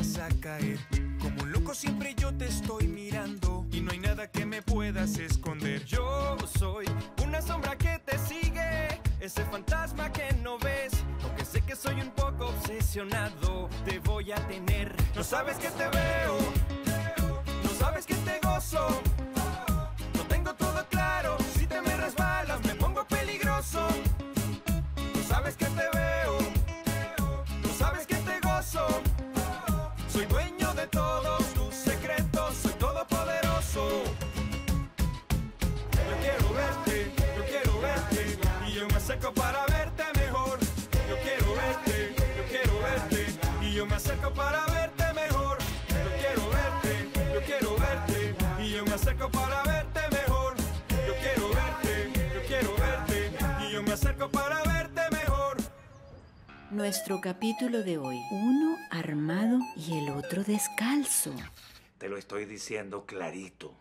a caer. Como un loco siempre yo te estoy mirando y no hay nada que me puedas esconder. Yo soy una sombra que te sigue, ese fantasma que no ves. Aunque sé que soy un poco obsesionado, te voy a tener. No sabes que te veo, no sabes que te gozo. Acerco para verte mejor. Yo quiero verte, yo quiero verte, y yo me acerco para verte mejor. Nuestro capítulo de hoy. Uno armado y el otro descalzo. Te lo estoy diciendo clarito.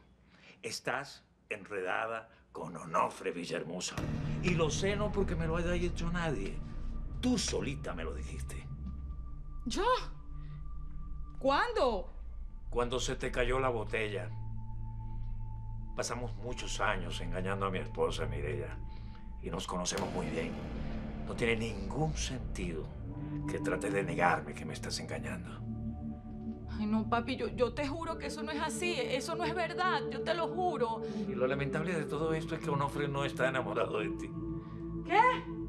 Estás enredada con Onofre Villahermosa. Y lo sé no porque me lo haya dicho nadie. Tú solita me lo dijiste. ¿Yo? ¿Cuándo? Cuando se te cayó la botella. Pasamos muchos años engañando a mi esposa, Mirella. Y nos conocemos muy bien. No tiene ningún sentido que trates de negarme que me estás engañando. Ay, no, papi, yo, yo te juro que eso no es así. Eso no es verdad, yo te lo juro. Y lo lamentable de todo esto es que Onofre no está enamorado de ti. ¿Qué?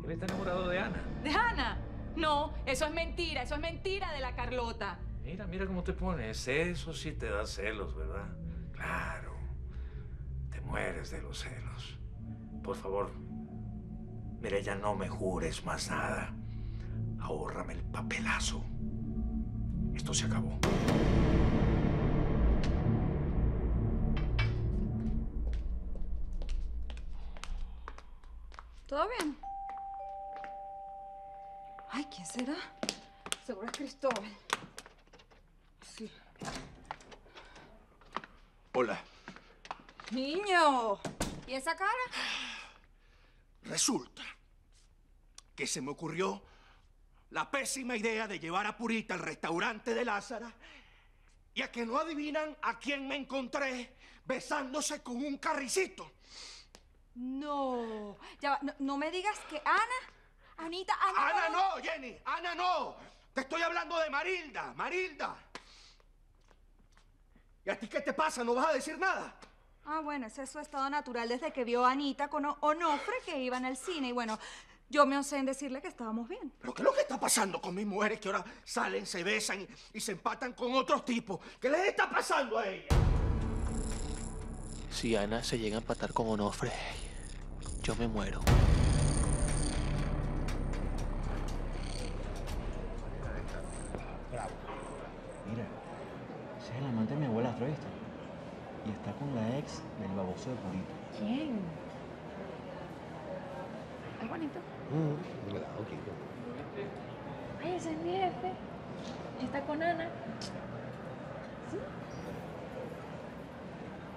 Él está enamorado de Ana. ¿De Ana? No, eso es mentira, eso es mentira de la Carlota. Mira, mira cómo te pones. Eso sí te da celos, ¿verdad? Claro. Mueres de los celos. Por favor, Mireya, no me jures más nada. Ahórrame el papelazo. Esto se acabó. ¿Todo bien? Ay, ¿quién será? Seguro es Cristóbal. Sí. Hola. Niño, ¿y esa cara? Resulta que se me ocurrió la pésima idea de llevar a Purita al restaurante de Lázara y a que no adivinan a quién me encontré besándose con un carricito. No, ya va, no, no me digas que Ana, Anita, Ana. Ana no, Jenny, Ana no. Te estoy hablando de Marilda, Marilda. ¿Y a ti qué te pasa? ¿No vas a decir nada? Ah, bueno, ese es su estado natural desde que vio a Anita con O- Onofre que iban al cine. Y bueno, yo me osé en decirle que estábamos bien. ¿Pero qué es lo que está pasando con mis mujeres que ahora salen, se besan y, y se empatan con otros tipos? ¿Qué les está pasando a ellas? Si Ana se llega a empatar con Onofre, yo me muero. Mira, ese es el amante de mi abuelastro, ¿viste? Y está con la ex del baboso de Purita. ¿Quién? ¿Es bonito? Mm, claro, Kiko. Ay, ese es mi jefe. Y está con Ana.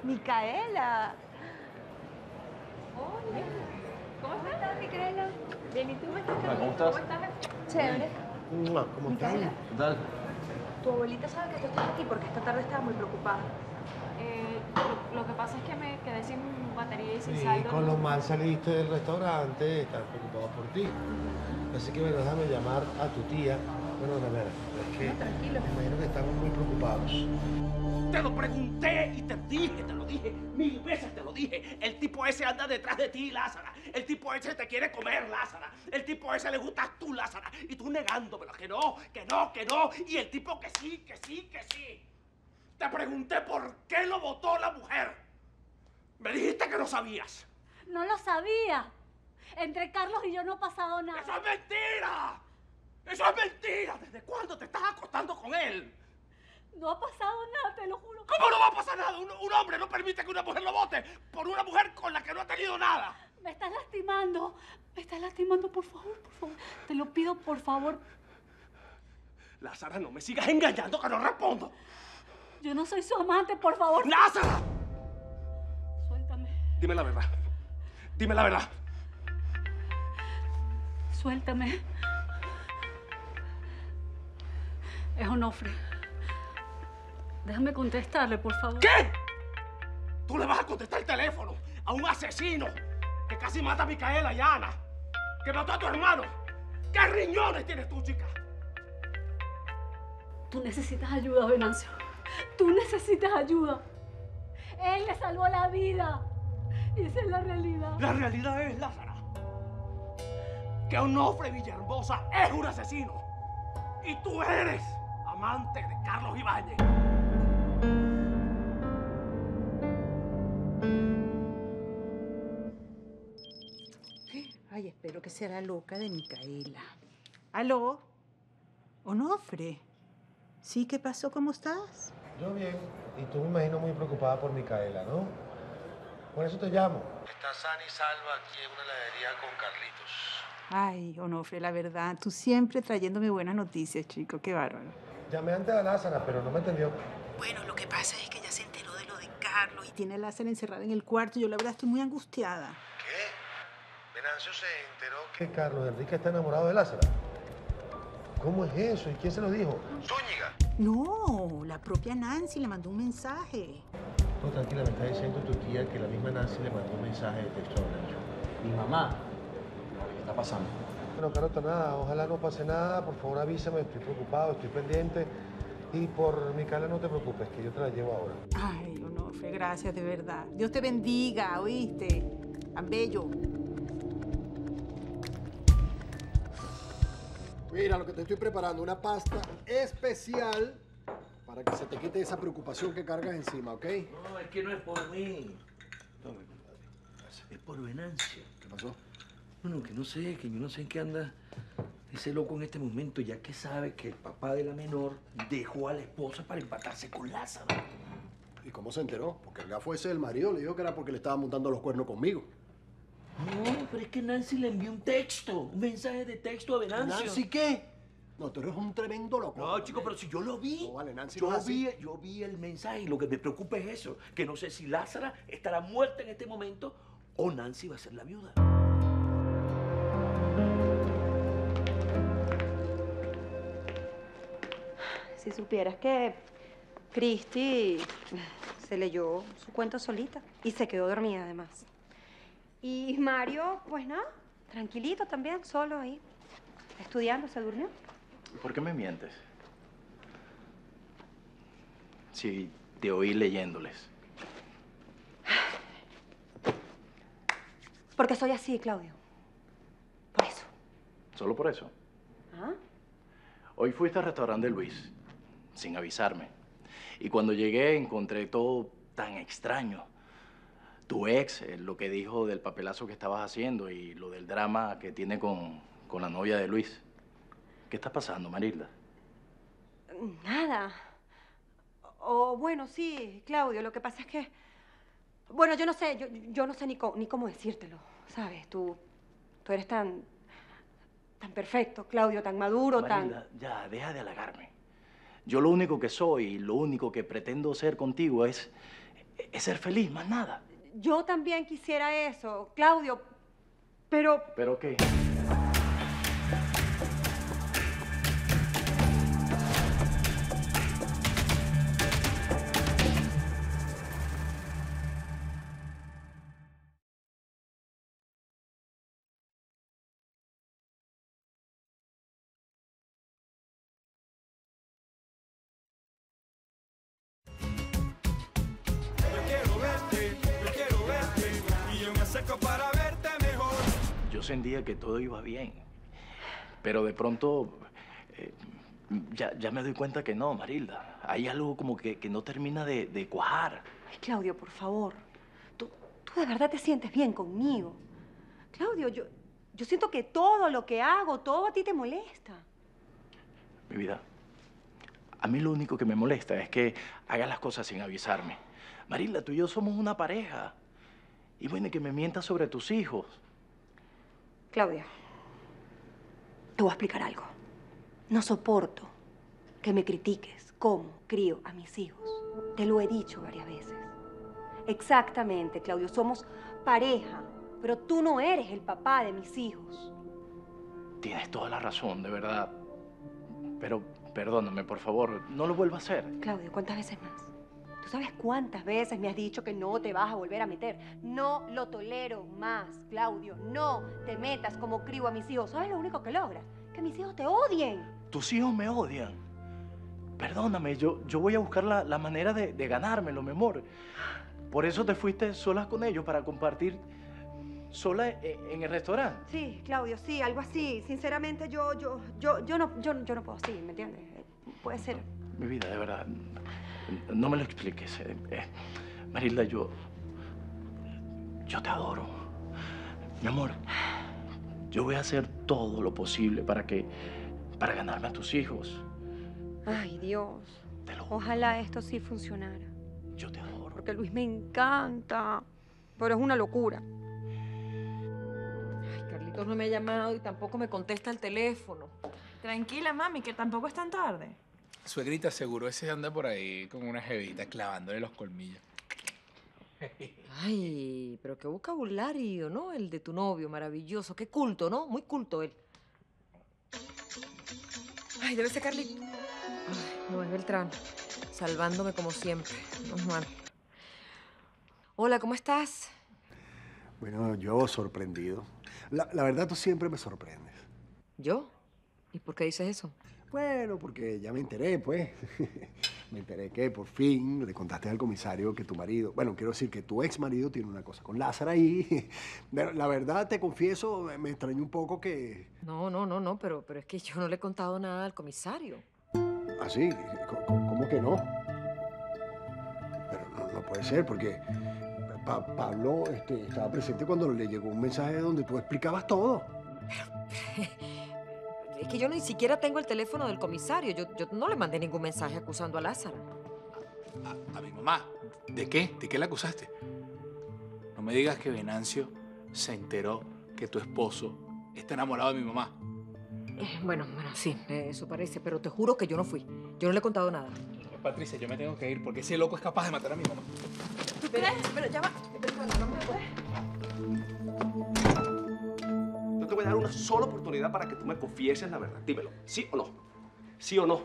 Micaela. Hola. ¿Cómo estás, Micaela? Bien, ¿y tú? ¿cómo estás? ¿Cómo estás? Chévere. ¿Cómo estás? Micaela. ¿Qué tal? Tu abuelita sabe que tú estás aquí porque esta tarde estaba muy preocupada. Eh, pasa es que me quedé sin batería y sin Sí, saldo. con lo mal saliste del restaurante, están preocupados por ti. Así que bueno, déjame llamar a tu tía. Bueno, de ver, es que No, tranquilo. me imagino que estamos muy preocupados. Te lo pregunté y te dije, te lo dije, mil veces te lo dije. El tipo ese anda detrás de ti, Lázara. El tipo ese te quiere comer, Lázara. El tipo ese le gustas tú, Lázara. Y tú negándomelo, que no, que no, que no. Y el tipo que sí, que sí, que sí. Te pregunté por qué lo votó la mujer. Me dijiste que no sabías. No lo sabía. Entre Carlos y yo no ha pasado nada. ¡Eso es mentira! ¡Eso es mentira! ¿Desde cuándo te estás acostando con él? No ha pasado nada, te lo juro. ¿Cómo no va a pasar nada? Un, un hombre no permite que una mujer lo vote por una mujer con la que no ha tenido nada. Me estás lastimando. Me estás lastimando, por favor, por favor. Te lo pido, por favor. Lázara, no me sigas engañando que no respondo. Yo no soy su amante, por favor. ¡Lázara! Dime la verdad. Dime la verdad. suéltame. Es Onofre. Déjame contestarle, por favor. ¿Qué? ¿Tú le vas a contestar el teléfono a un asesino que casi mata a Micaela y a Ana? ¿Que mató a tu hermano? ¿Qué riñones tienes tú, chica? Tú necesitas ayuda, Venancio. Tú necesitas ayuda. Él le salvó la vida. Y esa es la realidad. La realidad es, Lázara, que Onofre Villahermosa es un asesino. Y tú eres amante de Carlos Ibáñez. Ay, espero que sea la loca de Micaela. ¿Aló? ¿Onofre? ¿Sí? ¿Qué pasó? ¿Cómo estás? Yo bien. Y tú me imagino muy preocupada por Micaela, ¿no? Por eso te llamo. Está sana y salva aquí en una heladería con Carlitos. Ay, Onofre, la verdad, tú siempre trayéndome buenas noticias, chico. Qué bárbaro. Llamé antes a Lázara, pero no me entendió. Bueno, lo que pasa es que ya se enteró de lo de Carlos y tiene a Lázara encerrada en el cuarto. Yo la verdad estoy muy angustiada. ¿Qué? Venancio se enteró que Carlos Enrique está enamorado de Lázara. ¿Cómo es eso? ¿Y quién se lo dijo? Zúñiga. No, la propia Nancy le mandó un mensaje. No, tranquila, me está diciendo tu tía que la misma Nancy le mandó un mensaje de texto a Nacho. Mi mamá. ¿Qué está pasando? Bueno, Carota, nada, ojalá no pase nada. Por favor, avísame, estoy preocupado, estoy pendiente. Y por Micaela no te preocupes, que yo te la llevo ahora. Ay, Onofre, gracias de verdad. Dios te bendiga, ¿oíste? Tan bello. Mira lo que te estoy preparando, una pasta especial para que se te quite esa preocupación que cargas encima, ¿ok? No, es que no es por mí. No, es por Venancio. ¿Qué pasó? Bueno, que no sé, que yo no sé en qué anda ese loco en este momento, ya que sabe que el papá de la menor dejó a la esposa para empatarse con Lázaro. ¿Y cómo se enteró? Porque el gafo ese del marido le dijo que era porque le estaba montando los cuernos conmigo. No, pero es que Nancy le envió un texto, un mensaje de texto a Venancio. ¿Nancy qué? No, tú eres un tremendo loco. No, chico, pero si yo lo vi. No, vale, Nancy yo, no vi yo vi el mensaje y lo que me preocupa es eso, que no sé si Lázara estará muerta en este momento o Nancy va a ser la viuda. Si supieras que Cristi se leyó su cuento solita y se quedó dormida además. Y Mario, pues nada, tranquilito también, solo ahí, estudiando, se durmió. ¿Por qué me mientes? Si te oí leyéndoles. Porque soy así, Claudio. Por eso. ¿Solo por eso? ¿Ah? Hoy fuiste al restaurante de Luis, sin avisarme. Y cuando llegué encontré todo tan extraño. Tu ex, eh, lo que dijo del papelazo que estabas haciendo y lo del drama que tiene con, con la novia de Luis. ¿Qué está pasando, Marilda? Nada. O bueno, sí, Claudio, lo que pasa es que... Bueno, yo no sé, yo, yo no sé ni cómo, ni cómo decírtelo, ¿sabes? Tú, tú eres tan... tan perfecto, Claudio, tan maduro, Marilda, ya, deja de halagarme. Yo lo único que soy y lo único que pretendo ser contigo es, es ser feliz, más nada. tan... Yo también quisiera eso, Claudio, pero... ¿Pero qué? Acerco para verte mejor. Yo sentía que todo iba bien. Pero de pronto eh, ya, ya me doy cuenta que no, Marilda. Hay algo como que, que no termina de, de cuajar. Ay, Claudio, por favor. Tú, tú de verdad te sientes bien conmigo. Claudio, yo, yo siento que todo lo que hago, todo a ti te molesta. Mi vida, a mí lo único que me molesta es que hagas las cosas sin avisarme. Marilda, tú y yo somos una pareja. Y bueno, y que me mientas sobre tus hijos. Claudia, te voy a explicar algo. No soporto que me critiques cómo crío a mis hijos. Te lo he dicho varias veces. Exactamente, Claudio, somos pareja, pero tú no eres el papá de mis hijos. Tienes toda la razón, de verdad. Pero Perdóname, por favor. No lo vuelva a hacer. Claudio, ¿cuántas veces más? ¿Tú sabes cuántas veces me has dicho que no te vas a volver a meter? No lo tolero más, Claudio. No te metas como crío a mis hijos. ¿Sabes lo único que logras? Que mis hijos te odien. Tus hijos me odian. Perdóname, yo, yo voy a buscar la, la manera de, de ganármelo, mi amor. Por eso te fuiste solas con ellos, para compartir sola e- en el restaurante. Sí, Claudio, sí, algo así. Sinceramente, yo, yo, yo, yo no, yo, yo no puedo, sí, ¿me entiendes? Eh, Puede ser. Mi vida, de verdad. No me lo expliques. eh, eh. Marilda, yo. Yo te adoro. Mi amor, yo voy a hacer todo lo posible para que. para ganarme a tus hijos. Ay, Dios. Ojalá esto sí funcionara. Yo te adoro. Porque Luis me encanta. Pero es una locura. Ay, Carlitos no me ha llamado y tampoco me contesta el teléfono. Tranquila, mami, que tampoco es tan tarde. Suegrita, seguro ese anda por ahí con una jevita clavándole los colmillos. Ay, pero qué vocabulario, ¿no? El de tu novio, maravilloso. Qué culto, ¿no? Muy culto él. Ay, debe ser Carlitos. Ay, no es Beltrán. Salvándome como siempre. No es mal. Hola, ¿cómo estás? Bueno, yo sorprendido. La, la verdad, tú siempre me sorprendes. ¿Yo? ¿Y por qué dices eso? Bueno, porque ya me enteré, pues. me enteré que por fin le contaste al comisario que tu marido, bueno, quiero decir que tu ex marido tiene una cosa con Lázaro ahí. Pero la verdad, te confieso, me extrañó un poco que. No, no, no, no, pero, pero es que yo no le he contado nada al comisario. Así, ¿cómo que no? Pero no, no puede ser, porque Pa- Pablo este, estaba presente cuando le llegó un mensaje donde tú explicabas todo. Es que yo ni siquiera tengo el teléfono del comisario. Yo, yo no le mandé ningún mensaje acusando a Lázaro. A mi mamá. ¿De qué? ¿De qué la acusaste? No me digas que Venancio se enteró que tu esposo está enamorado de mi mamá. Eh, Bueno, bueno, sí, eso parece, pero te juro que yo no fui. Yo no le he contado nada. Patricia, yo me tengo que ir porque ese loco es capaz de matar a mi mamá. ¿Tú crees? Pero ya va. Perdona, no me puedes. Sola oportunidad para que tú me confieses la verdad. Dímelo, ¿sí o no? ¿Sí o no?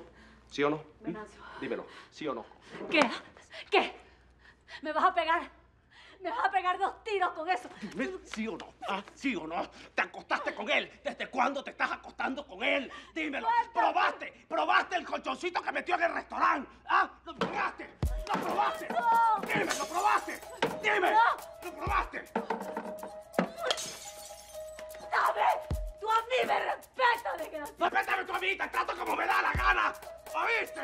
¿Sí o no? ¿Mm? Dímelo, ¿sí o no? ¿Qué? ¿Qué? ¿Me vas a pegar? ¿Me vas a pegar dos tiros con eso? Dime, ¿Sí o no? ¿Ah? ¿Sí o no? ¿Te acostaste con él? ¿Desde cuándo te estás acostando con él? Dímelo. ¿Probaste? ¿Probaste el colchoncito que metió en el restaurante? ¿Ah? ¿Lo probaste? ¿Lo probaste? Dime, ¿lo probaste? Dime. ¿Lo probaste? ¡Dame! ¡Tú a mí me respetas, desgraciado! Respétame tú a mí, te trato como me da la gana. ¿Oíste?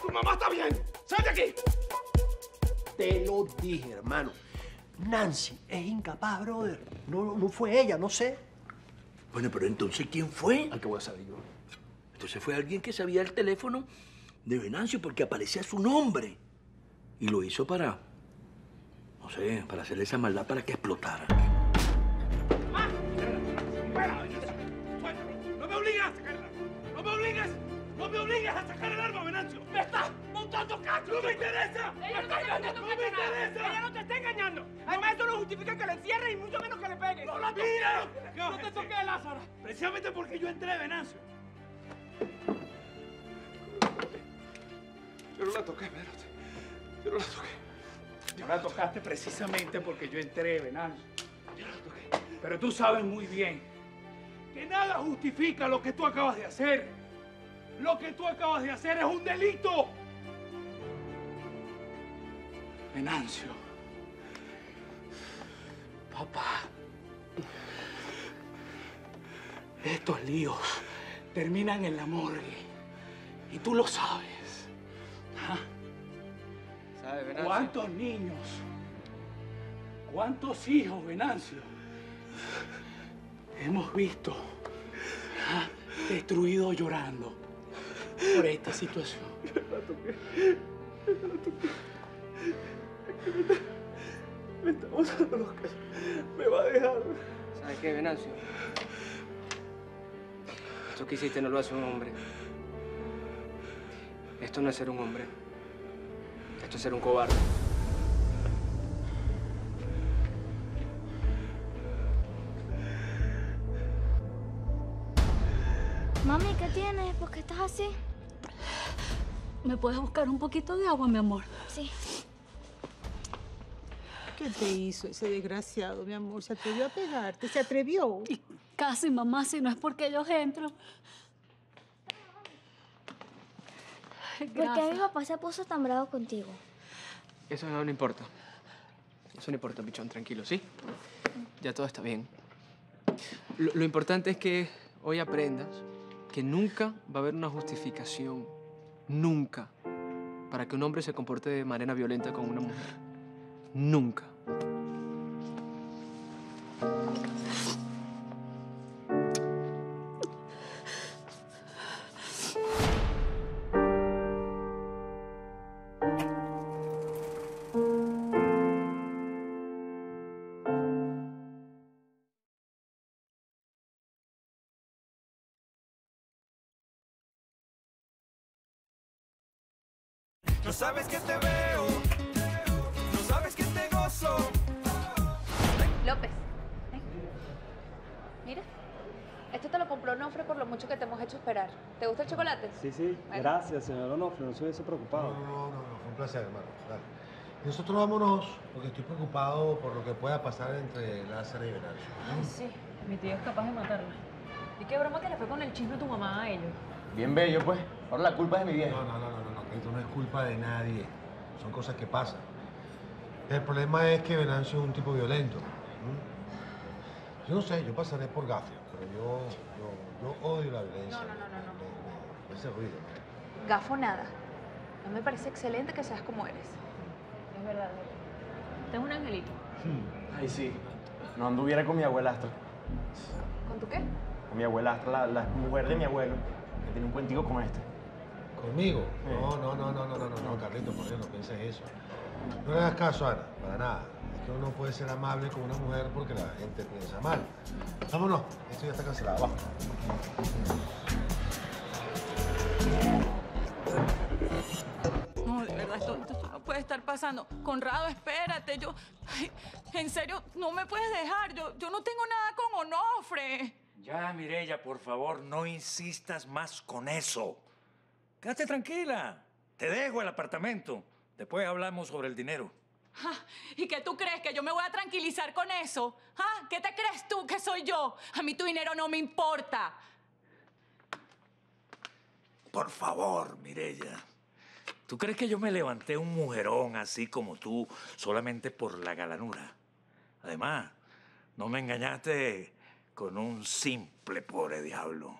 Tu mamá está bien. ¡Sal de aquí! Te lo dije, hermano. Nancy es incapaz, brother. No, no fue ella, no sé. Bueno, pero entonces, ¿quién fue? ¿A qué voy a saber yo? Entonces fue alguien que sabía el teléfono de Venancio porque aparecía su nombre. Y lo hizo para, no sé, para hacerle esa maldad para que explotara. ¡No me obligues a sacar el arma! ¡No me obligues! ¡No me obligues a sacar el arma, Venancio! ¡Me estás montando cacho! ¡No me interesa! Ella no ¡Me está engañando! ¡No me interesa! Ella no te está engañando. Además, eso no justifica que le encierres y mucho menos que le pegues. ¡No la toques! no te toques, Lázaro. Precisamente porque yo entré, Venancio. Yo no la toqué, espérate. Yo no la toqué. Tú la tocaste precisamente porque yo entré, Venancio. Pero tú sabes muy bien que nada justifica lo que tú acabas de hacer. Lo que tú acabas de hacer es un delito. Venancio. Papá. Estos líos terminan en la morgue. Y tú lo sabes. ¿Ah? ¿Sabe, Venancio? ¿Cuántos niños? ¿Cuántos hijos, Venancio? Hemos visto ah, destruidos llorando por esta situación. Me está botando los casos. Me va a dejar. ¿Sabes qué, Venancio? Esto que hiciste no lo hace un hombre. Esto no es ser un hombre. Esto es ser un cobarde. Mami, ¿qué tienes? ¿Por qué estás así? ¿Me puedes buscar un poquito de agua, mi amor? Sí. ¿Qué te hizo ese desgraciado, mi amor? Se atrevió a pegarte, se atrevió. Casi, mamá, si no es porque yo entro. ¿Por qué mi papá se puso tan bravo contigo? Eso no, no importa. Eso no importa, pichón, tranquilo, ¿sí? Ya todo está bien. Lo, lo importante es que hoy aprendas que nunca va a haber una justificación, nunca, para que un hombre se comporte de manera violenta con una mujer. Nunca. Gracias, señor Onofre, no se hubiese preocupado. No, no, no, fue un placer, hermano. Dale. Nosotros vámonos porque estoy preocupado por lo que pueda pasar entre Lázaro y Venancio. Ay, sí. Mi tío es capaz de matarla. ¿Y qué broma que le fue con el chisme a tu mamá a ellos? Bien bello, pues. Ahora la culpa es de mi vieja. No, no, no, no, no, esto no es culpa de nadie. Son cosas que pasan. El problema es que Venancio es un tipo violento. Yo no sé, yo pasaré por gafio, pero yo, yo, yo odio la violencia. No, no, no, no, no. Hace ruido. Gafo nada. No me parece excelente que seas como eres. Es verdad. Usted es un angelito. Ay, sí. No anduviera con mi abuelastra. ¿Con tu qué? Con mi abuelastra, la, la mujer de mi abuelo, que tiene un cuentico como este. ¿Conmigo? No, no, no, no, no, no, no, no, Carlito, por Dios, no pienses eso. No le hagas caso, Ana, para nada. Es que uno puede ser amable con una mujer porque la gente piensa mal. Vámonos, esto ya está cancelado, vamos. Pasando. Conrado, espérate, yo... ay, en serio, no me puedes dejar. Yo, yo no tengo nada con Onofre. Ya, Mirella, por favor, no insistas más con eso. Quédate tranquila. Te dejo el apartamento. Después hablamos sobre el dinero. Ja, ¿Y qué tú crees? ¿Que yo me voy a tranquilizar con eso? ¿Ah? ¿Qué te crees tú que soy yo? A mí tu dinero no me importa. Por favor, Mirella. ¿Tú crees que yo me levanté un mujerón así como tú solamente por la galanura? Además, no me engañaste con un simple pobre diablo.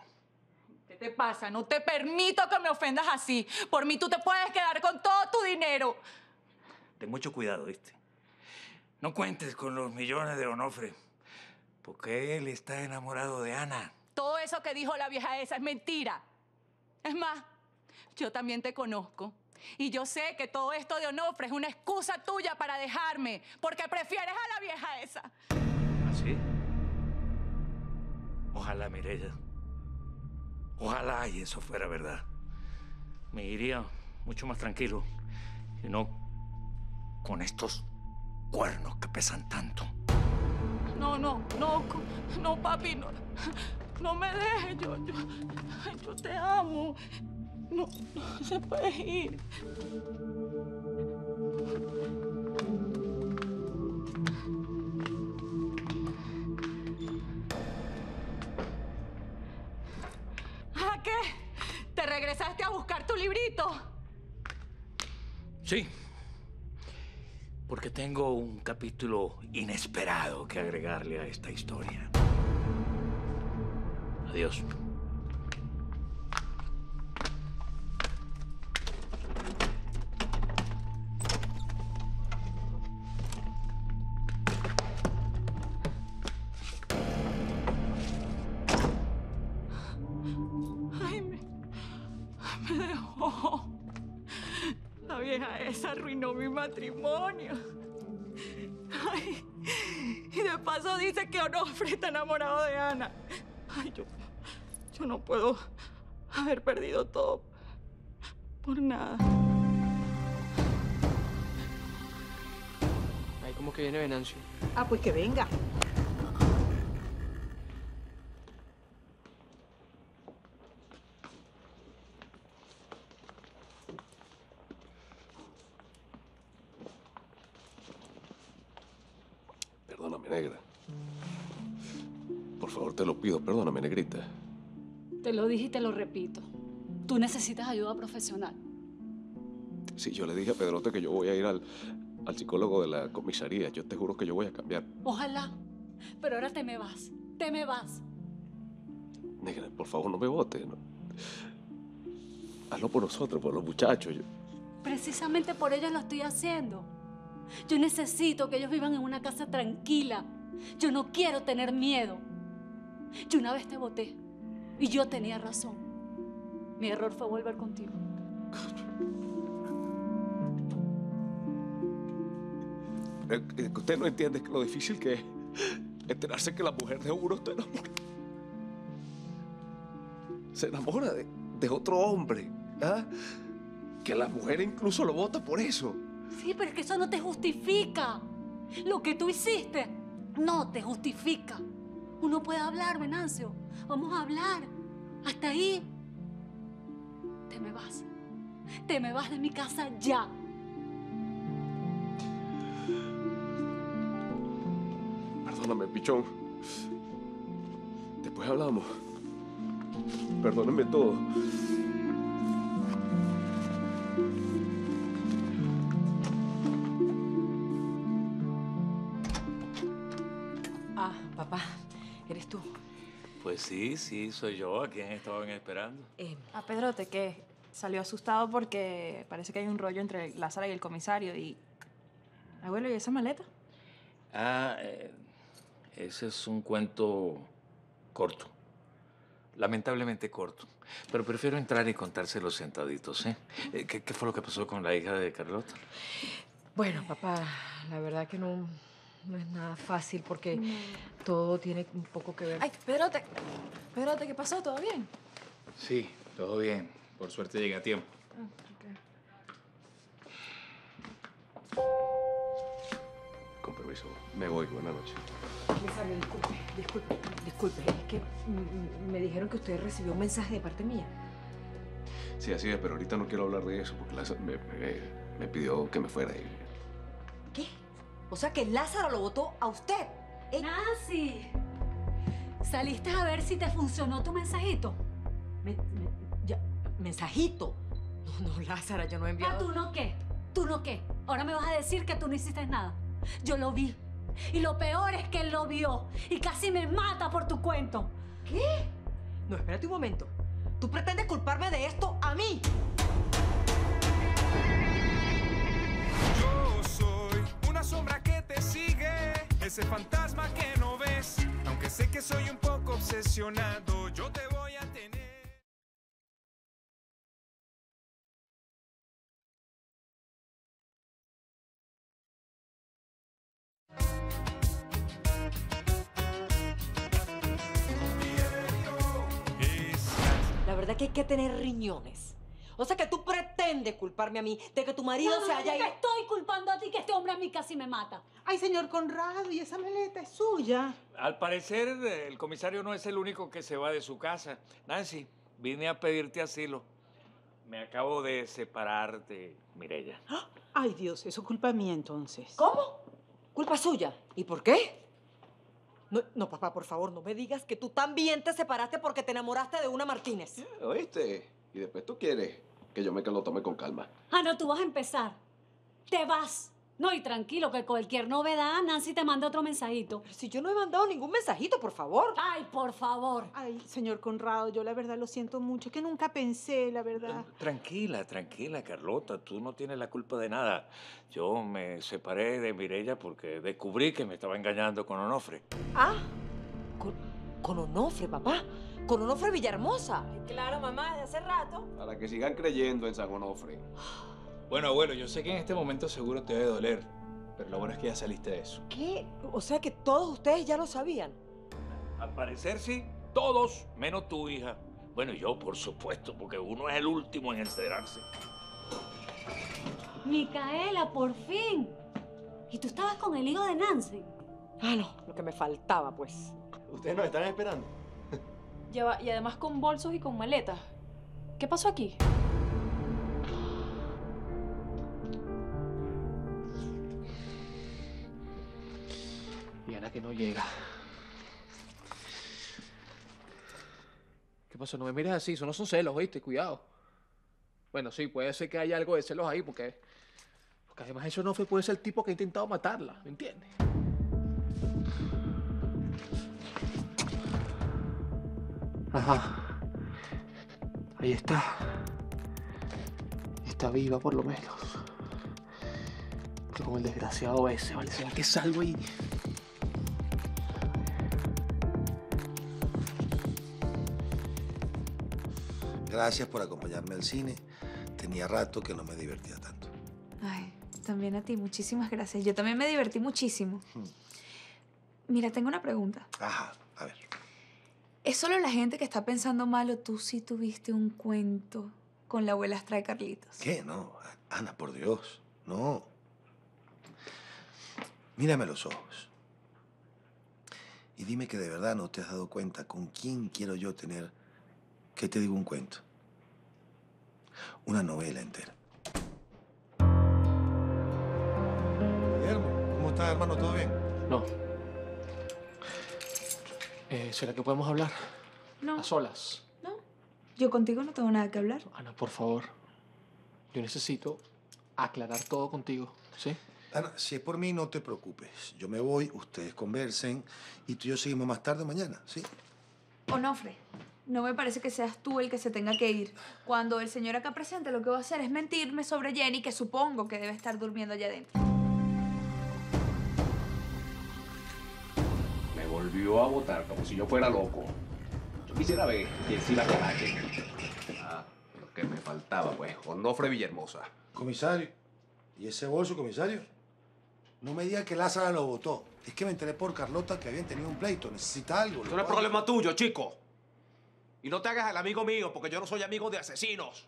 ¿Qué te pasa? No te permito que me ofendas así. Por mí tú te puedes quedar con todo tu dinero. Ten mucho cuidado, ¿viste? No cuentes con los millones de Onofre, porque él está enamorado de Ana. Todo eso que dijo la vieja esa es mentira. Es más, yo también te conozco. Y yo sé que todo esto de Onofre es una excusa tuya para dejarme, porque prefieres a la vieja esa. ¿Así? Ojalá, Mirella. Ojalá y eso fuera verdad. Me iría mucho más tranquilo y no con estos cuernos que pesan tanto. No, no, no, no, papi, no, no me dejes, yo, yo, yo te amo. No, no se puede ir. ¿A qué? ¿Te regresaste a buscar tu librito? Sí. Porque tengo un capítulo inesperado que agregarle a esta historia. Adiós. Onofre está enamorado de Ana. Ay, yo, yo no puedo haber perdido todo por nada. Ahí como que viene Venancio. Ah, pues que venga. Y te lo repito. Tú necesitas ayuda profesional. Sí, yo le dije a Pedrote que yo voy a ir al, al psicólogo de la comisaría. Yo te juro que yo voy a cambiar. Ojalá. Pero ahora te me vas. Te me vas. Negra, por favor, no me votes. no. Hazlo por nosotros, por los muchachos. Yo- Precisamente por ellos lo estoy haciendo. Yo necesito que ellos vivan en una casa tranquila. Yo no quiero tener miedo. Yo una vez te voté y yo tenía razón. Mi error fue volver contigo. Eh, eh, usted no entiende lo difícil que es enterarse que la mujer de uno está enamorada. Se enamora de, de otro hombre. ¿ah? Que la mujer incluso lo vota por eso. Sí, pero es que eso no te justifica. Lo que tú hiciste no te justifica. Uno puede hablar, Venancio. Vamos a hablar. Hasta ahí. Te me vas. Te me vas de mi casa ya. Perdóname, pichón. Después hablamos. Perdóname todo. Pues sí, sí, soy yo. ¿A quién estaban esperando? A Pedrote, que salió asustado porque parece que hay un rollo entre Lázara y el comisario y... Abuelo, ¿y esa maleta? Ah, eh, ese es un cuento corto. Lamentablemente corto. Pero prefiero entrar y contárselo sentaditos, ¿eh? Eh, ¿Qué, qué fue lo que pasó con la hija de Carlota? Bueno, papá, la verdad que no, no es nada fácil porque todo tiene un poco que ver. Ay, Pedrote. Pedrote, ¿qué pasó? ¿Todo bien? Sí, todo bien. Por suerte llegué a tiempo. Con permiso, me voy. Buenas noches. Comisario, disculpe, disculpe, disculpe. Es que me dijeron que usted recibió un mensaje de parte mía. Sí, así es, pero ahorita no quiero hablar de eso porque Lázaro me, me- me pidió que me fuera. Y... ¿Qué? O sea que Lázaro lo votó a usted. Nancy, ¿saliste a ver si te funcionó tu mensajito? ¿Mensajito? No, no, Lázara, yo no he Ah, enviado... ¿tú no qué? ¿Tú no qué? Ahora me vas a decir que tú no hiciste nada. Yo lo vi. Y lo peor es que él lo vio. Y casi me mata por tu cuento. ¿Qué? No, espérate un momento. ¿Tú pretendes culparme de esto a mí? Ese fantasma que no ves. Aunque sé que soy un poco obsesionado, yo te voy a tener. La verdad que hay que tener riñones. O sea que tú pretendes culparme a mí de que tu marido No, se no, haya yo ido... estoy culpando a ti que este hombre a mí casi me mata. Ay, señor Conrado, y esa maleta es suya. Al parecer, el comisario no es el único que se va de su casa. Nancy, vine a pedirte asilo. Me acabo de separar de Mirella. Ay, Dios, eso es culpa mía entonces. ¿Cómo? ¿Culpa suya? ¿Y por qué? No, no, papá, por favor, no me digas que tú también te separaste porque te enamoraste de una Martínez. ¿Oíste? Y después tú quieres que yo me que lo tome con calma. Ah, no, tú vas a empezar. Te vas. No, y tranquilo, que cualquier novedad, Nancy te manda otro mensajito. Pero si yo no he mandado ningún mensajito, por favor. Ay, por favor. Ay, señor Conrado, yo la verdad lo siento mucho, que nunca pensé, la verdad. Tranquila, tranquila, Carlota. Tú no tienes la culpa de nada. Yo me separé de Mirella porque descubrí que me estaba engañando con Onofre. Ah, con, Onofre, papá. Con Onofre Villahermosa. Claro, mamá, de hace rato. Para que sigan creyendo en San Onofre. Bueno, abuelo, yo sé que en este momento seguro te debe doler, pero lo bueno es que ya saliste de eso. ¿Qué? O sea que todos ustedes ya lo sabían. Al parecer sí, todos, menos tu hija. Bueno, yo por supuesto, porque uno es el último en enterarse. Micaela, por fin. ¿Y tú estabas con el hijo de Nancy? Ah, no, lo que me faltaba, pues. Ustedes nos están esperando. Lleva, y además con bolsos y con maletas. ¿Qué pasó aquí? Y mañana que no llega. ¿Qué pasó? No me mires así, eso no son celos, ¿oíste? Cuidado. Bueno, sí, puede ser que haya algo de celos ahí, porque... Porque además eso no fue, puede ser el tipo que ha intentado matarla, ¿me entiendes? Ajá. Ahí está. Está viva por lo menos. Con el desgraciado ese, ¿vale? ¿Será que salgo y... Gracias por acompañarme al cine. Tenía rato que no me divertía tanto. Ay, también a ti, muchísimas gracias. Yo también me divertí muchísimo. Hmm. Mira, tengo una pregunta. Ajá, a ver. ¿Es solo la gente que está pensando mal o tú sí tuviste un cuento con la abuela Astra de Carlitos? ¿Qué? No, Ana, por Dios. No. Mírame a los ojos. Y dime que de verdad no te has dado cuenta con quién quiero yo tener, que te digo un cuento. Una novela entera. Guillermo, ¿cómo estás, hermano? ¿Todo bien? No. Eh, ¿Será que podemos hablar? No. A solas. Yo contigo no tengo nada que hablar. Ana, por favor. Yo necesito aclarar todo contigo, ¿sí? Ana, si es por mí, no te preocupes. Yo me voy, ustedes conversen y tú y yo seguimos más tarde mañana, ¿sí? Onofre, no me parece que seas tú el que se tenga que ir. Cuando el señor acá presente lo que va a hacer es mentirme sobre Jenny, que supongo que debe estar durmiendo allá adentro. Volvió a votar como si yo fuera loco. Yo quisiera ver quién sí la coraje. Ah, lo que me faltaba, pues. Onofre Villahermosa. Comisario, ¿y ese bolso, comisario? No me diga que Lázara lo votó. Es que me enteré por Carlota que habían tenido un pleito. Necesita algo. Eso no es problema tuyo, chico. Y no te hagas el amigo mío, porque yo no soy amigo de asesinos.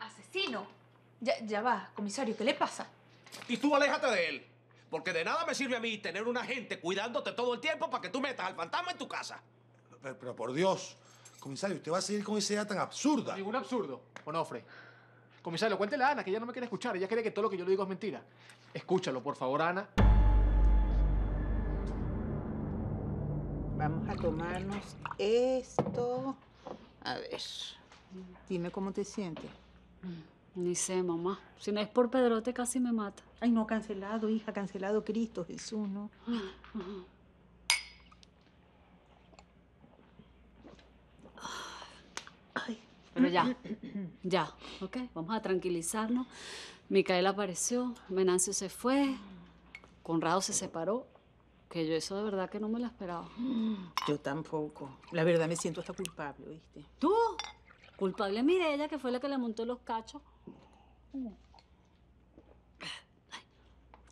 ¿Asesino? Ya, ya va, comisario, ¿qué le pasa? Y tú aléjate de él. Porque de nada me sirve a mí tener una gente cuidándote todo el tiempo para que tú metas al fantasma en tu casa. Pero, pero por Dios, comisario, usted va a seguir con esa idea tan absurda. Ningún absurdo, Onofre. Comisario, cuéntele a Ana que ella no me quiere escuchar. Ella cree que todo lo que yo le digo es mentira. Escúchalo, por favor, Ana. Vamos a tomarnos esto. A ver, dime cómo te sientes. Ni sé, mamá. Si no es por Pedrote, casi me mata. Ay, no, cancelado, hija, cancelado, Cristo Jesús, ¿no? Pero ya, ya, ¿ok? Vamos a tranquilizarnos. Micaela apareció, Venancio se fue, Conrado se separó. Que yo eso de verdad que no me lo esperaba. Yo tampoco. La verdad me siento hasta culpable, ¿oíste? ¿Tú? Culpable Mirella, que fue la que le montó los cachos. Ay,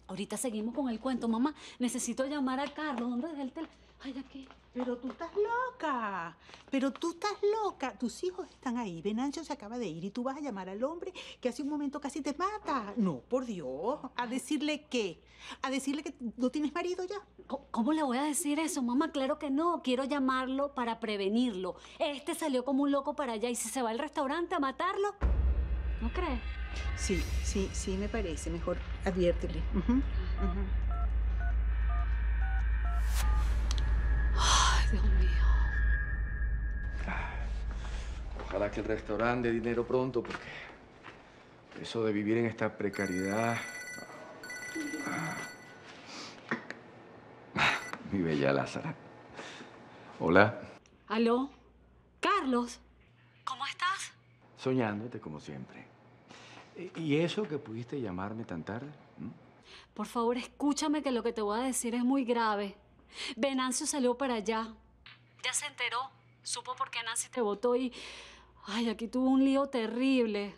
Ahorita seguimos con el cuento, mamá. Necesito llamar a Carlos. ¿Dónde dejé el teléfono? Ay, aquí. Pero tú estás loca. Pero tú estás loca. Tus hijos están ahí. Venancio se acaba de ir y tú vas a llamar al hombre que hace un momento casi te mata. No, por Dios. ¿A decirle qué? ¿A decirle que no tienes marido ya? ¿Cómo- ¿Cómo le voy a decir eso, mamá? Claro que no. Quiero llamarlo para prevenirlo. Este salió como un loco para allá y si se va al restaurante a matarlo. ¿No crees? Sí, sí, sí me parece. Mejor adviértele. Ay, Dios mío. Ojalá que el restaurante dé dinero pronto, porque eso de vivir en esta precariedad. Ah, Mi bella Lázara. Hola. ¿Aló? Carlos. ¿Cómo estás? Soñándote como siempre. ¿Y- ¿Y eso que pudiste llamarme tan tarde? ¿Mm? Por favor, escúchame que lo que te voy a decir es muy grave. Venancio salió para allá. Ya se enteró. Supo por qué Nancy te votó y... Ay, aquí tuvo un lío terrible.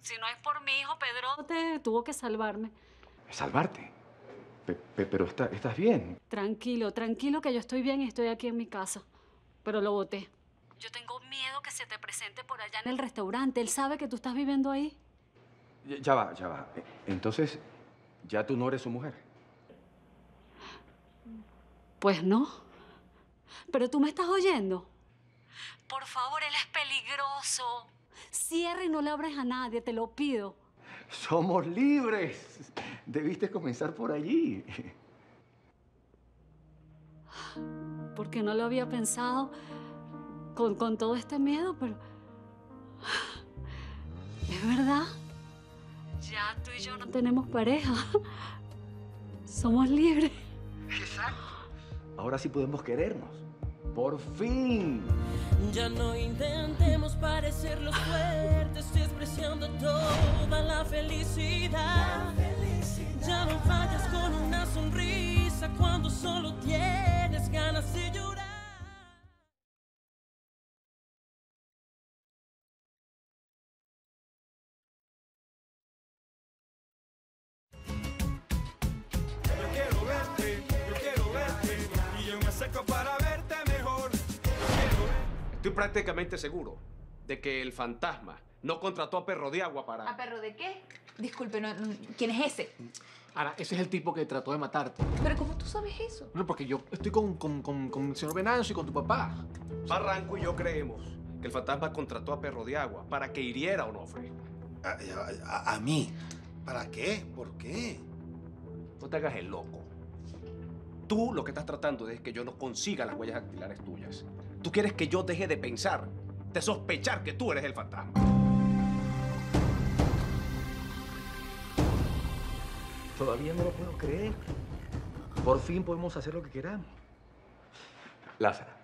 Si no es por mi hijo Pedrote, tuvo que salvarme. ¿Salvarte? Pe- pe- pero está- estás bien. Tranquilo, tranquilo que yo estoy bien y estoy aquí en mi casa. Pero lo voté. Yo tengo miedo que se te presente por allá en el restaurante. Él sabe que tú estás viviendo ahí. Ya- va, ya va. Eh, Entonces, ya tú no eres su mujer. Pues no. Pero tú me estás oyendo. Por favor, él es peligroso. Cierra y no le abres a nadie, te lo pido. Somos libres. Debiste comenzar por allí. porque no lo había pensado con, con todo este miedo, pero... Es verdad. Ya tú y yo no tenemos pareja. Somos libres. Ahora sí podemos querernos. Por fin. Ya no intentemos parecer los fuertes, despreciando toda la felicidad. Ya no fallas con una sonrisa cuando solo tienes ganas de llorar. Estoy prácticamente seguro de que el fantasma no contrató a Perro de Agua para... ¿A perro de qué? Disculpe, no- no- ¿quién es ese? Ana, ese es el tipo que trató de matarte. ¿Pero cómo tú sabes eso? No, porque yo estoy con, con, con, con el señor Venancio y con tu papá. Barranco y yo creemos que el fantasma contrató a Perro de Agua para que hiriera a Onofre. A, a- a mí. ¿Para qué? ¿Por qué? No te hagas el loco. Tú lo que estás tratando es que yo no consiga las huellas dactilares tuyas. Tú quieres que yo deje de pensar, de sospechar que tú eres el fantasma. Todavía no lo puedo creer. Por fin podemos hacer lo que queramos. Lázara,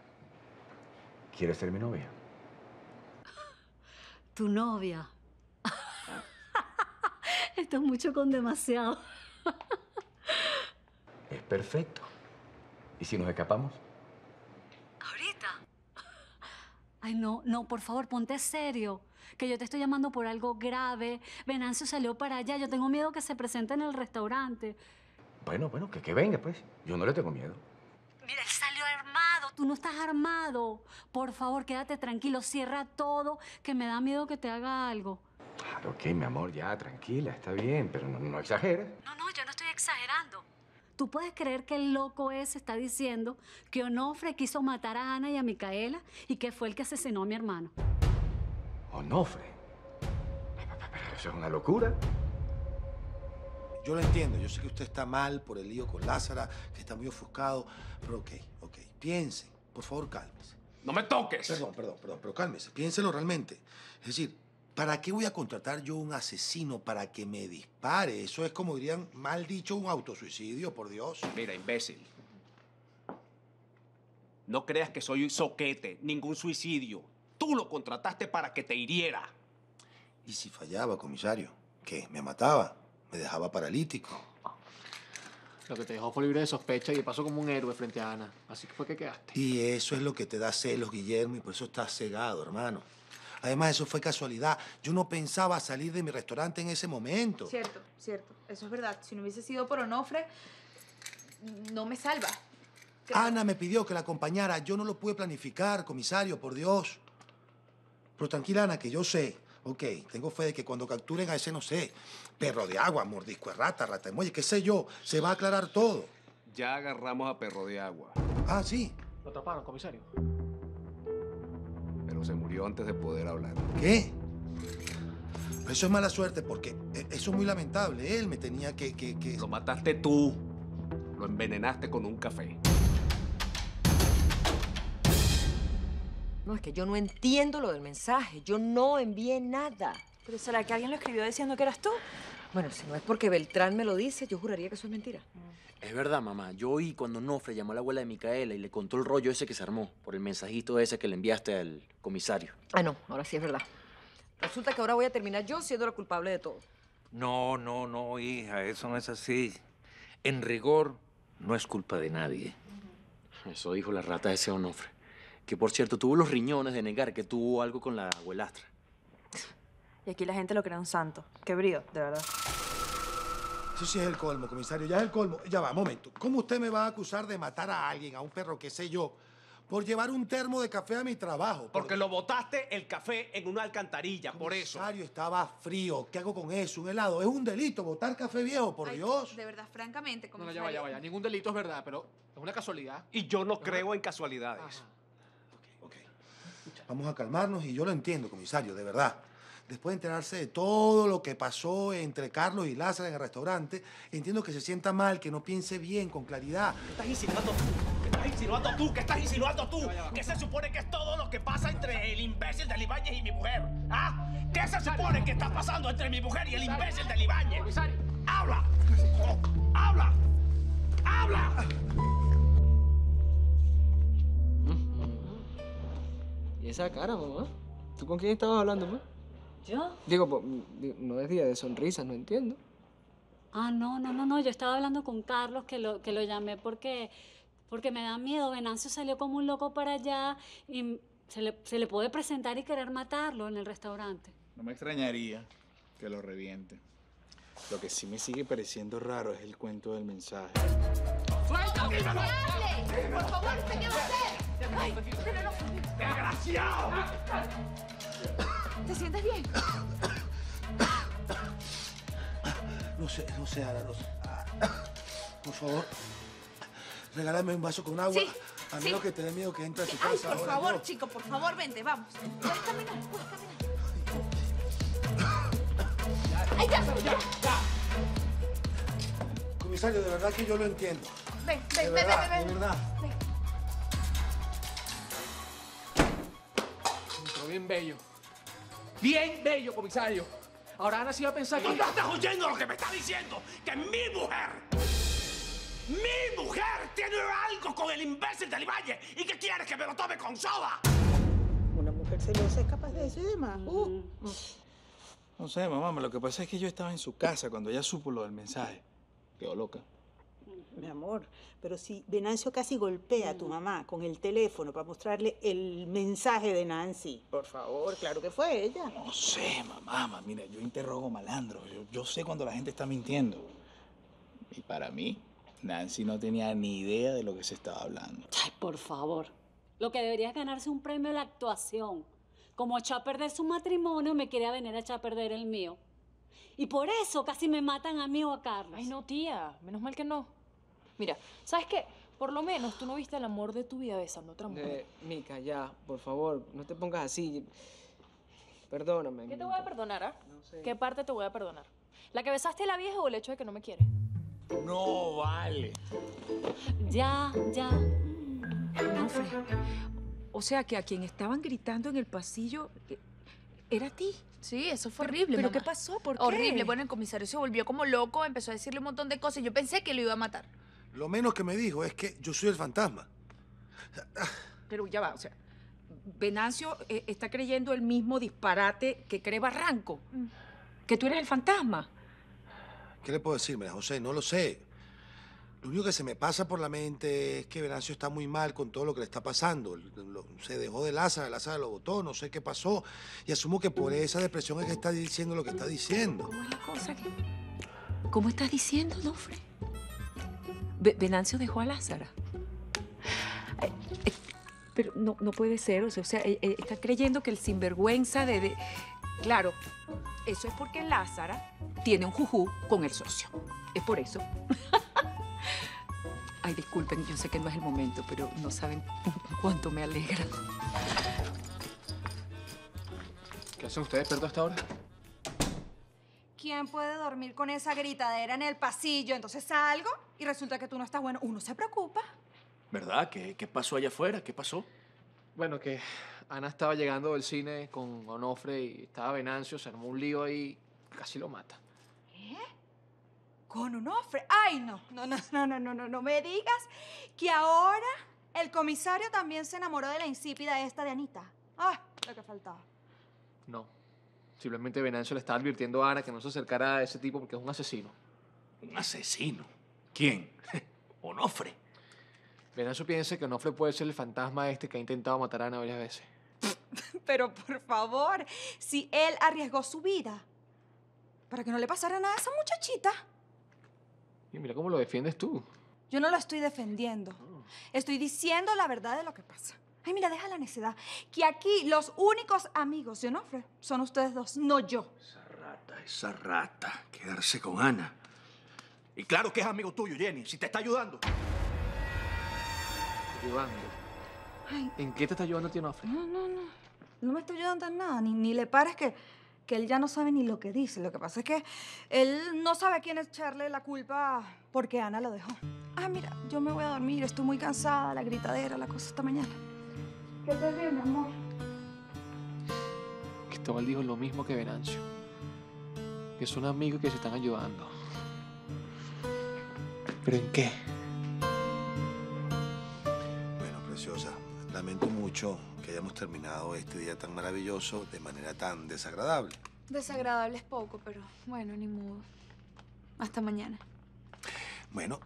¿quieres ser mi novia? Tu novia. Esto es mucho con demasiado. Es perfecto. ¿Y si nos escapamos? ¿Ahorita? Ay, no, no, por favor, ponte serio. Que yo te estoy llamando por algo grave. Venancio salió para allá. Yo tengo miedo que se presente en el restaurante. Bueno, bueno, que, que venga, pues. Yo no le tengo miedo. Mira, él salió armado. Tú no estás armado. Por favor, quédate tranquilo. Cierra todo, que me da miedo que te haga algo. Claro, ok, mi amor, ya, tranquila, está bien, pero no, no exageres. No, no, yo no estoy exagerando. ¿Tú puedes creer que el loco ese está diciendo que Onofre quiso matar a Ana y a Micaela y que fue el que asesinó a mi hermano? Onofre. Pero eso es una locura. Yo lo entiendo, yo sé que usted está mal por el lío con Lázara, que está muy ofuscado, pero ok, ok, piensen, por favor cálmese. ¡No me toques! Perdón, perdón, perdón, pero cálmese, piénselo realmente. Es decir, ¿para qué voy a contratar yo un asesino para que me dispare? Eso es como dirían, mal dicho, un autosuicidio, por Dios. Mira, imbécil. No creas que soy un soquete, ningún suicidio. Tú lo contrataste para que te hiriera. ¿Y si fallaba, comisario? ¿Qué? ¿Me mataba? ¿Me dejaba paralítico? Lo que te dejó fue libre de sospecha y pasó como un héroe frente a Ana. Así que fue que quedaste. Y eso es lo que te da celos, Guillermo, y por eso estás cegado, hermano. Además, eso fue casualidad. Yo no pensaba salir de mi restaurante en ese momento. Cierto, cierto. Eso es verdad. Si no hubiese sido por Onofre, no me salva. Ana me pidió que la acompañara. Yo no lo pude planificar, comisario, por Dios. Pero tranquila, Ana, que yo sé. Ok, tengo fe de que cuando capturen a ese, no sé, perro de agua, mordisco de rata, rata de muelle, qué sé yo, se va a aclarar todo. Ya agarramos a Perro de Agua, Ah, sí. Lo atraparon, comisario. Pero se murió antes de poder hablar. ¿Qué? Eso es mala suerte porque eh, eso es muy lamentable. Él me tenía que... que, que... Lo mataste tú. Lo envenenaste con un café. No, es que yo no entiendo lo del mensaje. Yo no envié nada. ¿Pero será que alguien lo escribió diciendo que eras tú? Bueno, si no es porque Beltrán me lo dice, yo juraría que eso es mentira. Es verdad, mamá. Yo oí cuando Nofre llamó a la abuela de Micaela y le contó el rollo ese que se armó por el mensajito ese que le enviaste al comisario. Ah, no, ahora sí es verdad. Resulta que ahora voy a terminar yo siendo la culpable de todo. No, no, no, hija, eso no es así. En rigor, no es culpa de nadie. Eso dijo la rata de ese Onofre. Que por cierto, tuvo los riñones de negar que tuvo algo con la abuelastra. Y aquí la gente lo cree un santo. Qué brío, de verdad. Eso sí es el colmo, comisario, ya es el colmo. Ya va, momento. ¿Cómo usted me va a acusar de matar a alguien, a un perro, qué sé yo, por llevar un termo de café a mi trabajo? Porque lo botaste el café en una alcantarilla, por eso. Comisario, estaba frío. ¿Qué hago con eso? Un helado. Es un delito botar café viejo, por Ay, Dios. De verdad, francamente, No, no, comisario. ya vaya, vaya. Ningún delito es verdad, pero es una casualidad. Y yo no creo en casualidades. Vamos a calmarnos y yo lo entiendo, comisario, de verdad. Después de enterarse de todo lo que pasó entre Carlos y Lázaro en el restaurante, entiendo que se sienta mal, que no piense bien, con claridad. ¿Qué estás insinuando? ¿Qué estás insinuando tú? ¿Qué estás insinuando tú? ¿Qué se supone que es todo lo que pasa entre el imbécil de Ibáñez y mi mujer? ¿Ah? ¿Qué se supone que está pasando entre mi mujer y el imbécil de Ibáñez? ¡Habla! ¡Habla! ¡Habla! ¿Y esa cara, mamá? ¿Tú con quién estabas hablando, mamá? ¿Yo? Digo, po- digo, no es día de sonrisas, no entiendo. Ah, no, no, no, no. Yo estaba hablando con Carlos, que lo, que lo llamé porque, porque me da miedo. Venancio salió como un loco para allá y se le, se le puede presentar y querer matarlo en el restaurante. No me extrañaría que lo reviente. Lo que sí me sigue pareciendo raro es el cuento del mensaje. ¡Suéltame! ¡Por favor, ¿usted qué va a hacer? ¡Ay, pero no! ¡Desgraciado! ¿Te sientes bien? No sé, no sé, Ana, no sé. Por favor, regálame un vaso con agua. Sí, a sí. menos que te dé miedo que entre a tu Ay, casa por ahora, favor, ¿no? chico, por favor, vente, vamos. Puedes caminar, puedes caminar. ¡Ay, ya, ya! Comisario, de verdad que yo lo entiendo. Ven, De ven, ven, verdad, ven, ven. de verdad. Entró bien bello. Bien bello, comisario. Ahora Ana sí va a pensar que... ¿No estás oyendo lo que me está diciendo? Que mi mujer, mi mujer tiene algo con el imbécil del Valle y que quiere que me lo tome con soda. Una mujer celosa es capaz de eso y demás. Uh. No sé, mamá, lo que pasa es que yo estaba en su casa cuando ella supo lo del mensaje. Quedó loca. Mi amor, pero si Venancio casi golpea a tu mamá con el teléfono para mostrarle el mensaje de Nancy, por favor, claro que fue ella. No sé, mamá, ma, mira, yo interrogo malandros. Yo, yo sé cuando la gente está mintiendo. Y para mí, Nancy no tenía ni idea de lo que se estaba hablando. Ay, por favor. Lo que debería es ganarse un premio a la actuación. Como echó a perder su matrimonio, me quería venir a echar a perder el mío. Y por eso casi me matan a mí o a Carlos. Ay, no, tía. Menos mal que no. Mira, ¿sabes qué? Por lo menos tú no viste el amor de tu vida besando a otra mujer. Eh, Mica, ya, por favor, no te pongas así. Perdóname. ¿Qué te voy a perdonar, ah? No sé. ¿Qué parte te voy a perdonar? ¿La que besaste a la vieja o el hecho de que no me quiere? No vale. Ya, ya. Nofre, o sea que a quien estaban gritando en el pasillo eh, era a ti. Sí, eso fue horrible. ¿Pero mamá. qué pasó? ¿Por qué? Horrible. Bueno, el comisario se volvió como loco, empezó a decirle un montón de cosas. Yo pensé que lo iba a matar. Lo menos que me dijo es que yo soy el fantasma. Pero ya va, o sea, Venancio eh, está creyendo el mismo disparate que cree Barranco. Que tú eres el fantasma. ¿Qué le puedo decir, María José? No lo sé. Lo único que se me pasa por la mente es que Venancio está muy mal con todo lo que le está pasando. Lo- se dejó de Lázaro, Lázaro lo votó, no sé qué pasó. Y asumo que por esa depresión es que está diciendo lo que está diciendo. ¿Cómo es la cosa que... ¿Cómo estás diciendo, Nofre? Ve- Venancio dejó a Lázara. Pero no, no puede ser, o sea, o sea, eh, eh, está creyendo que el sinvergüenza de, de- Claro, eso es porque Lázara tiene un jujú con el socio. Es por eso. Ay, disculpen, yo sé que no es el momento, pero no saben cuánto me alegra. ¿Qué hacen ustedes despiertos hasta ahora? ¿Quién puede dormir con esa gritadera en el pasillo? Entonces salgo y resulta que tú no estás bueno. Uno se preocupa. ¿Verdad? ¿Qué, qué pasó allá afuera? ¿Qué pasó? Bueno, que Ana estaba llegando del cine con Onofre y estaba Venancio, se armó un lío ahí, casi lo mata. ¿Qué? ¿Con un ofre? Ay, no, no, no, no, no, no, no, no me digas que ahora el comisario también se enamoró de la insípida esta de Anita. Ah, lo que faltaba. No. Simplemente Venancio le estaba advirtiendo a Ana que no se acercara a ese tipo porque es un asesino. ¿Un asesino? ¿Quién? Onofre. Venancio piensa que Onofre puede ser el fantasma este que ha intentado matar a Ana varias veces. Pero por favor, si él arriesgó su vida para que no le pasara nada a esa muchachita, Y mira cómo lo defiendes tú. yo no lo estoy defendiendo. Estoy diciendo la verdad de lo que pasa. Ay, mira, deja la necedad. Que aquí los únicos amigos de Onofre son ustedes dos, no yo. Rata, esa rata. Quedarse con Ana. Y claro que es amigo tuyo, Jenny, si te está ayudando. Ayudando. Ay, ¿En qué te está ayudando tío Onofre? no, no, no. No me estoy ayudando en nada. Ni, ni le pares que, que él ya no sabe ni lo que dice. Lo que pasa es que él no sabe a quién echarle la culpa porque Ana lo dejó. Ah, mira, yo me voy a dormir. Estoy muy cansada, la gritadera, la cosa esta mañana. Que estés bien, mi amor. Cristóbal dijo lo mismo que Venancio. Que son amigos que se están ayudando. ¿Pero en qué? Bueno, preciosa, lamento mucho que hayamos terminado este día tan maravilloso de manera tan desagradable. Desagradable es poco, pero bueno, ni modo. Hasta mañana. Bueno,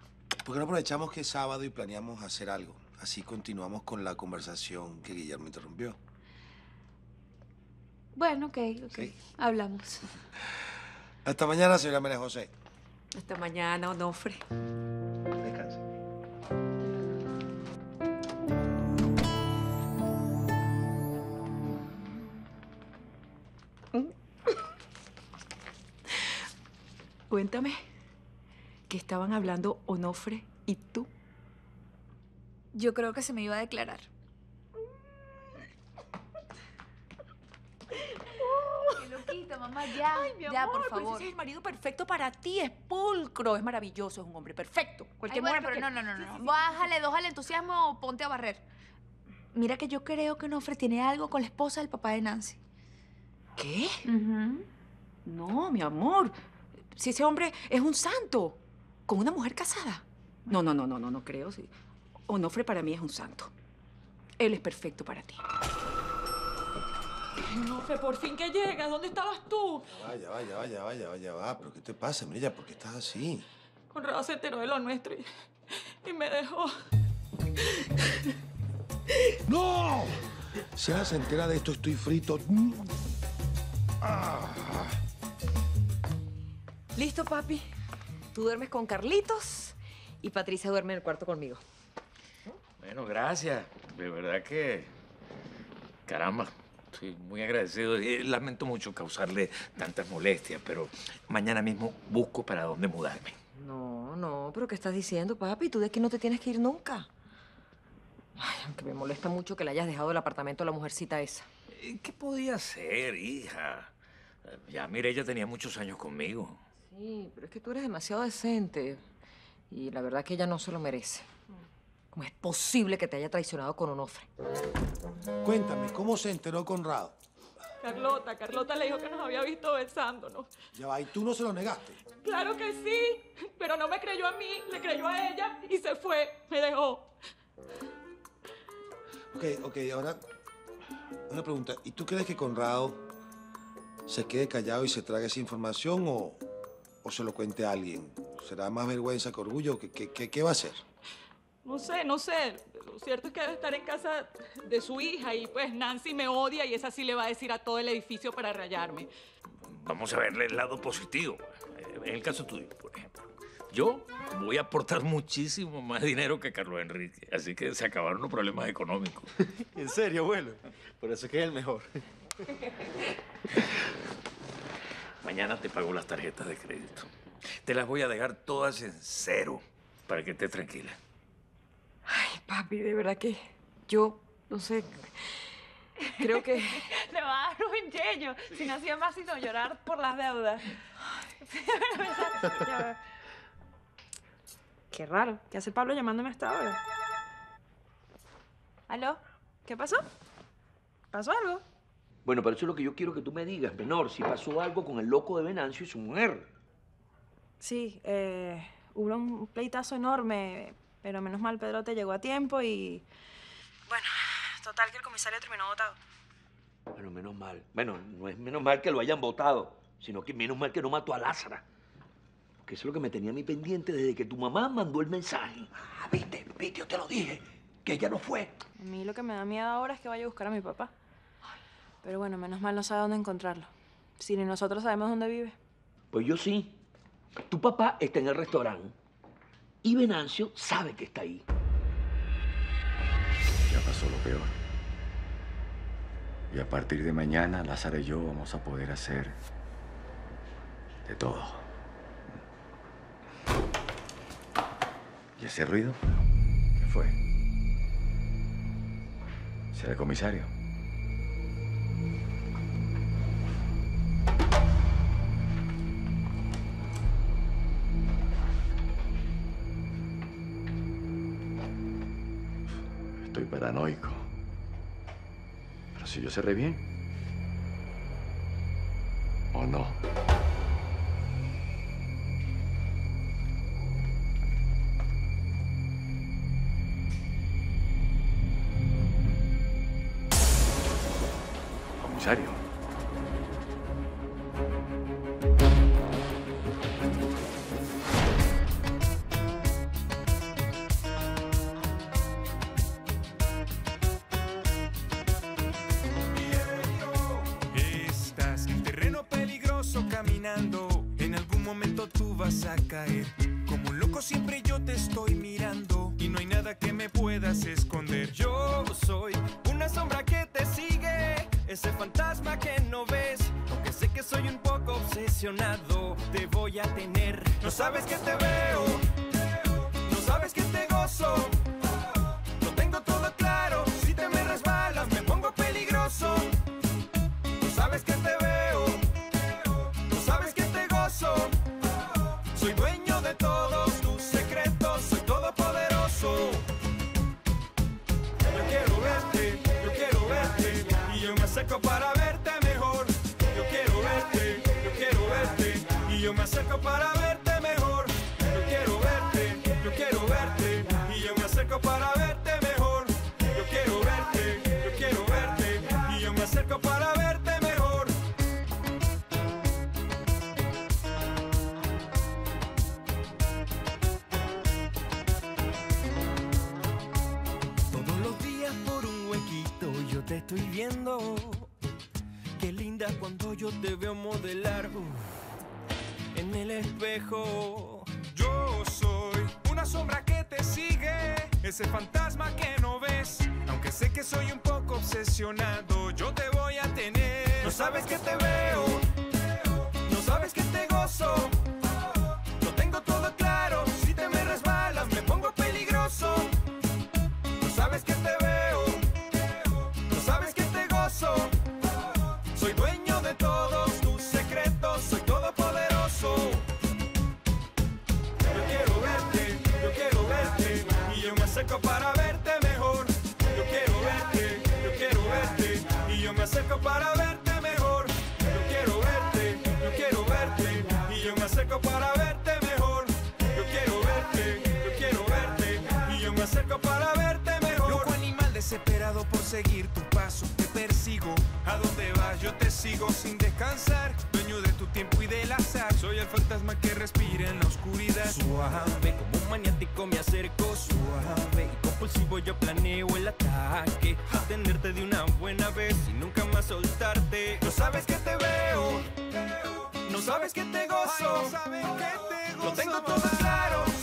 ¿por qué no aprovechamos que es sábado y planeamos hacer algo? Así continuamos con la conversación que Guillermo interrumpió. Bueno, ok, ok. Hablamos. Hasta mañana, señora María José. Hasta mañana, Onofre. Descansa. Cuéntame, que estaban hablando Onofre y tú. Yo creo que se me iba a declarar. Qué loquita, mamá, ya. Ay, mi ya, amor, por pero favor. ese es el marido perfecto para ti, es pulcro, es maravilloso, es un hombre perfecto. Ay, Cualquier bueno, mujer pero no, no, no, no. Bájale dos al entusiasmo o ponte a barrer. Mira que yo creo que Onofre tiene algo con la esposa del papá de Nancy. ¿Qué? No, mi amor. Si ese hombre es un santo, con una mujer casada. No, no, no, no, no, no creo. Sí. Onofre para mí es un santo. Él es perfecto para ti. Onofre, por fin que llegas. ¿Dónde estabas tú? Vaya, vaya, vaya, vaya, vaya, va. ¿Pero qué te pasa, Mirilla? ¿Por qué estás así? Conrado se enteró de lo nuestro y, y me dejó. ¡No! Si ahora se entera de esto, estoy frito. Ah. Listo, papi. Tú duermes con Carlitos y Patricia duerme en el cuarto conmigo. Bueno, gracias. De verdad que. Caramba, estoy muy agradecido. Y lamento mucho causarle tantas molestias, pero mañana mismo busco para dónde mudarme. No, no, pero ¿qué estás diciendo, papi? Tú de aquí no te tienes que ir nunca. Ay, aunque me molesta mucho que le hayas dejado el apartamento a la mujercita esa. ¿Qué podía hacer, hija? Ya, mire, ella tenía muchos años conmigo. Sí, pero es que tú eres demasiado decente. Y la verdad que ella no se lo merece. ¿Cómo es posible que te haya traicionado con Onofre? Cuéntame, ¿cómo se enteró Conrado? Carlota, Carlota le dijo que nos había visto besándonos. Ya va, y tú no se lo negaste. Claro que sí, pero no me creyó a mí, le creyó a ella y se fue, me dejó. Ok, ok, ahora una pregunta. ¿Y tú crees que Conrado se quede callado y se trague esa información o, o se lo cuente a alguien? ¿Será más vergüenza que orgullo? ¿Qué, qué, qué, qué va a hacer? No sé, no sé. Lo cierto es que debe estar en casa de su hija y pues Nancy me odia y esa sí le va a decir a todo el edificio para rayarme. Vamos a verle el lado positivo. Eh, En el caso tuyo, por ejemplo. Yo voy a aportar muchísimo más dinero que Carlos Enrique, así que se acabaron los problemas económicos. En serio, abuelo. Por eso es que es el mejor. Mañana te pago las tarjetas de crédito. Te las voy a dejar todas en cero para que estés tranquila. Ay, papi, de verdad que yo, no sé, creo que... Le va a dar un yello si no hacía más sino llorar por las deudas. Qué raro. ¿Qué hace Pablo llamándome a esta hora? ¿Aló? ¿Qué pasó? ¿Pasó algo? Bueno, pero eso es lo que yo quiero que tú me digas, menor, si pasó algo con el loco de Venancio y su mujer. Sí, eh, hubo un pleitazo enorme, pero menos mal Pedro te llegó a tiempo y... Bueno, total que el comisario terminó votado. Bueno, menos mal. Bueno, no es menos mal que lo hayan votado, sino que menos mal que no mató a Lázara. Porque eso es lo que me tenía a mí pendiente desde que tu mamá mandó el mensaje. Ah, viste, viste, yo te lo dije, que ella no fue. A mí lo que me da miedo ahora es que vaya a buscar a mi papá. Pero bueno, menos mal no sabe dónde encontrarlo. Si ni nosotros sabemos dónde vive. Pues yo sí. Tu papá está en el restaurante y Venancio sabe que está ahí. Ya pasó lo peor. Y a partir de mañana, Lázaro y yo vamos a poder hacer de todo. ¿Y ese ruido? ¿Qué fue? ¿Será el comisario? Paranoico. Pero si yo cerré bien. Soy una sombra que te sigue. Ese fantasma que no ves. Aunque sé que soy un poco obsesionado. Te voy a tener. No sabes que te veo. No sabes que te gozo. Lo tengo todo claro. Si te me resbalas, me pongo peligroso. Para verte mejor. Yo quiero verte, yo quiero verte, y yo me acerco para verte mejor. Yo quiero verte, yo quiero verte, y yo me acerco para verte mejor. Todos los días por un huequito yo te estoy viendo. Qué linda cuando yo te veo modelar en el espejo. Yo soy una sombra que te sigue, ese fantasma que no ves. Aunque sé que soy un poco obsesionado, yo te voy a tener. No sabes que te veo, no sabes que te gozo. Para verte mejor. Yo quiero verte, yo quiero verte, y yo me acerco para verte mejor. Yo quiero verte, yo quiero verte, y yo me acerco para verte mejor. Yo quiero verte, yo quiero verte, y yo me acerco para verte mejor. Loco animal desesperado por seguir tus pasos, te persigo. A donde vas yo te sigo sin descansar. Dueño de tu tiempo y del azar. Soy el fantasma que respira en la oscuridad. Suave, como un maniático me acerco. Suave y compulsivo yo planeo el ataque. A tenerte de una buena vez y nunca más soltarte. No sabes que te veo. No sabes que te gozo. Lo tengo todo claro.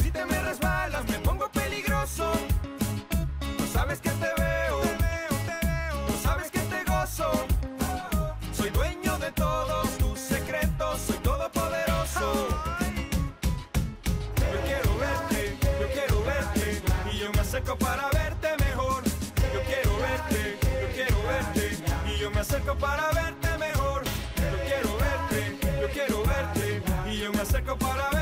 Para verte mejor. Yo quiero verte, yo quiero verte. Y yo me acerco para verte